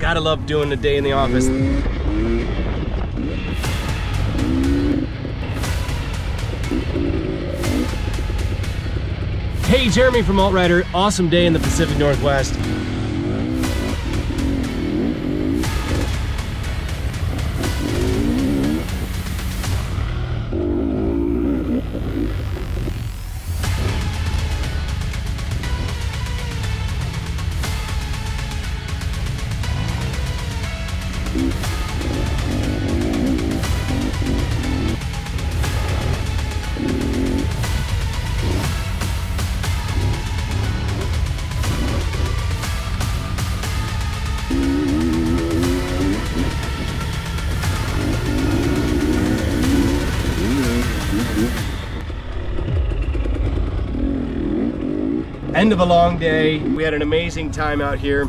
Gotta love doing a day in the office. Hey, Jeremy from Altrider. Awesome day in the Pacific Northwest. End of a long day. We had an amazing time out here.